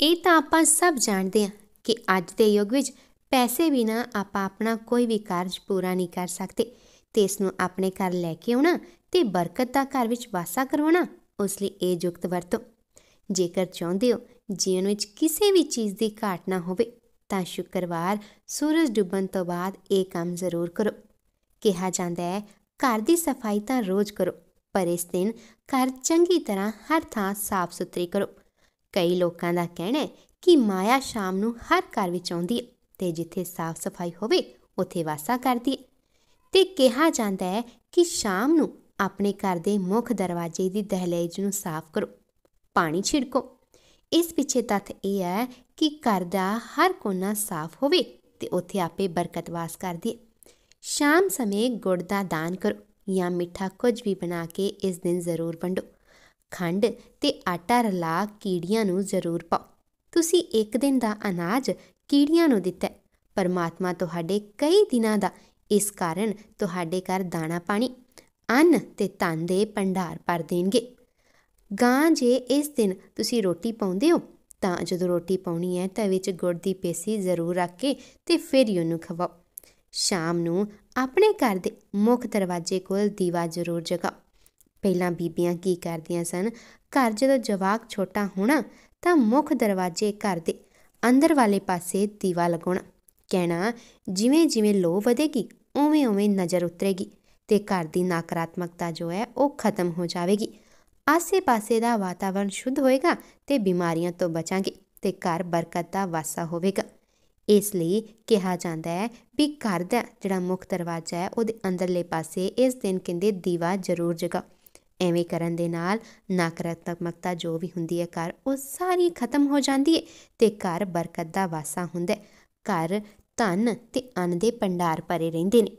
ਇਹ ਤਾਂ ਆਪਾਂ ਸਭ ਜਾਣਦੇ ਹਾਂ ਕਿ ਅੱਜ ਦੇ ਯੁੱਗ ਵਿੱਚ ਪੈਸੇ ਬਿਨਾ ਆਪਾਂ ਆਪਣਾ ਕੋਈ ਵੀ ਕਾਰਜ ਪੂਰਾ ਨਹੀਂ ਕਰ ਸਕਦੇ ਤੇ ਇਸ ਨੂੰ ਆਪਣੇ ਘਰ ਲੈ ਕੇ ਆਉਣਾ ਤੇ ਬਰਕਤ ਦਾ ਘਰ ਵਿੱਚ ਵਾਸਾ ਕਰਵਾਉਣਾ, ਉਸ ਲਈ ਇਹ ਯੁਕਤ ਵਰਤੋ। ਜੇਕਰ ਚਾਹੁੰਦੇ ਹੋ ਜੀਵਨ ਵਿੱਚ ਕਿਸੇ ਵੀ ਚੀਜ਼ ਦੀ ਘਾਟ ਨਾ ਹੋਵੇ, ਤਾਂ ਸ਼ੁੱਕਰਵਾਰ ਸੂਰਜ ਡੁੱਬਣ ਤੋਂ ਬਾਅਦ ਇਹ ਕੰਮ ਜ਼ਰੂਰ ਕਰੋ। ਕਿਹਾ ਜਾਂਦਾ ਹੈ, ਘਰ ਦੀ ਸਫ਼ਾਈ ਤਾਂ ਰੋਜ਼ ਕਰੋ, ਪਰ ਇਸ ਦਿਨ ਘਰ ਚੰਗੀ ਤਰ੍ਹਾਂ ਹਰ ਥਾਂ ਸਾਫ਼ ਸੁਥਰੀ ਕਰੋ। ਕਈ ਲੋਕਾਂ ਦਾ ਕਹਿਣਾ ਹੈ ਕਿ ਮਾਇਆ ਸ਼ਾਮ ਨੂੰ ਹਰ ਘਰ ਵਿੱਚ ਆਉਂਦੀ ਹੈ ਤੇ ਜਿੱਥੇ ਸਾਫ਼ ਸਫ਼ਾਈ ਹੋਵੇ, ਉੱਥੇ ਵਾਸਾ ਕਰਦੀ ਹੈ। ਤੇ ਕਿਹਾ ਜਾਂਦਾ ਹੈ ਕਿ ਸ਼ਾਮ ਨੂੰ ਆਪਣੇ ਘਰ ਦੇ ਮੁੱਖ ਦਰਵਾਜ਼ੇ ਦੀ ਦਹਲੀਜ਼ ਨੂੰ ਸਾਫ਼ ਕਰੋ, ਪਾਣੀ ਛਿੜਕੋ। ਇਸ ਪਿੱਛੇ ਤੱਥ ਇਹ ਹੈ ਕਿ ਘਰ ਦਾ ਹਰ ਕੋਨਾ ਸਾਫ਼ ਹੋਵੇ ਤੇ ਉੱਥੇ ਆਪੇ ਬਰਕਤ ਵਾਸ ਕਰਦੀ ਹੈ। ਸ਼ਾਮ ਸਮੇਂ ਗੁੜ ਦਾ ਦਾਨ ਕਰੋ ਜਾਂ ਮਿੱਠਾ ਕੁਝ ਵੀ ਬਣਾ ਕੇ ਇਸ ਦਿਨ ਜ਼ਰੂਰ ਵੰਡੋ। ਖੰਡ ਤੇ ਆਟਾ ਰਲਾ ਕੀੜੀਆਂ ਨੂੰ ਜ਼ਰੂਰ ਪਾਓ। ਤੁਸੀਂ ਇੱਕ ਦਿਨ ਦਾ ਅਨਾਜ ਕੀੜੀਆਂ ਨੂੰ ਦਿੱਤਾ ਪਰਮਾਤਮਾ ਤੁਹਾਡੇ ਕਈ ਦਿਨਾਂ ਦਾ, ਇਸ ਕਾਰਨ ਤੁਹਾਡੇ ਘਰ ਦਾਣਾ ਪਾਣੀ, ਅੰਨ ਤੇ ਧਨ ਦੇ ਭੰਡਾਰ ਭਰ ਦੇਣਗੇ। ਗਾਂ ਜੇ ਇਸ ਦਿਨ ਤੁਸੀਂ ਰੋਟੀ ਪਾਉਂਦੇ ਹੋ, ਤਾਂ ਜਦੋਂ ਰੋਟੀ ਪਾਉਣੀ ਹੈ ਤਾਂ ਵਿੱਚ ਗੁੜ ਦੀ ਪੇਸੀ ਜ਼ਰੂਰ ਰੱਖ ਕੇ ਤੇ ਫਿਰ ਹੀ ਉਹਨੂੰ ਖਵਾਓ। ਸ਼ਾਮ ਨੂੰ ਆਪਣੇ ਘਰ ਦੇ ਮੁੱਖ ਦਰਵਾਜ਼ੇ ਕੋਲ ਦੀਵਾ ਜ਼ਰੂਰ ਜਗਾਓ। ਪਹਿਲਾਂ ਬੀਬੀਆਂ ਕੀ ਕਰਦੀਆਂ ਸਨ? ਘਰ ਜਦੋਂ ਜਵਾਕ ਛੋਟਾ ਹੋਣਾ ਤਾਂ ਮੁੱਖ ਦਰਵਾਜ਼ੇ ਘਰ ਦੇ ਅੰਦਰ ਵਾਲੇ ਪਾਸੇ ਦੀਵਾ ਲਗਾਉਣਾ। ਕਹਿਣਾ, ਜਿਵੇਂ ਜਿਵੇਂ ਲੋ ਵਧੇਗੀ, ਉਵੇਂ ਉਵੇਂ ਨਜ਼ਰ ਉਤਰੇਗੀ ਤੇ ਘਰ ਦੀ ਨਕਾਰਾਤਮਕਤਾ ਜੋ ਹੈ ਉਹ ਖਤਮ ਹੋ ਜਾਵੇਗੀ। ਆਸੇ-ਪਾਸੇ ਦਾ ਵਾਤਾਵਰਣ ਸ਼ੁੱਧ ਹੋਏਗਾ ਤੇ ਬਿਮਾਰੀਆਂ ਤੋਂ ਬਚਾਂਗੇ ਤੇ ਘਰ ਬਰਕਤ ਦਾ ਵਾਸਾ ਹੋਵੇਗਾ। ਇਸ ਲਈ ਕਿਹਾ ਜਾਂਦਾ ਹੈ ਵੀ ਘਰ ਦਾ ਜਿਹੜਾ ਮੁੱਖ ਦਰਵਾਜ਼ਾ ਹੈ ਉਹਦੇ ਅੰਦਰਲੇ ਪਾਸੇ ਇਸ ਦਿਨ ਕਹਿੰਦੇ ਦੀਵਾ ਜ਼ਰੂਰ ਜਗਾ ਐਵੇਂ ਕਰਨ ਦੇ ਨਾਲ ਨਕਾਰਾਤਮਕਤਾ ਜੋ ਵੀ ਹੁੰਦੀ ਹੈ ਘਰ, ਉਹ ਸਾਰੀ ਖਤਮ ਹੋ ਜਾਂਦੀ ਹੈ ਤੇ ਘਰ ਬਰਕਤ ਦਾ ਵਾਸਾ ਹੁੰਦਾ ਹੈ। ਘਰ ਧਨ ਤੇ ਅੰਨ ਦੇ ਭੰਡਾਰ ਭਰੇ ਰਹਿੰਦੇ ਨੇ।